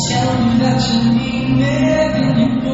想你，那是你，也给你，不。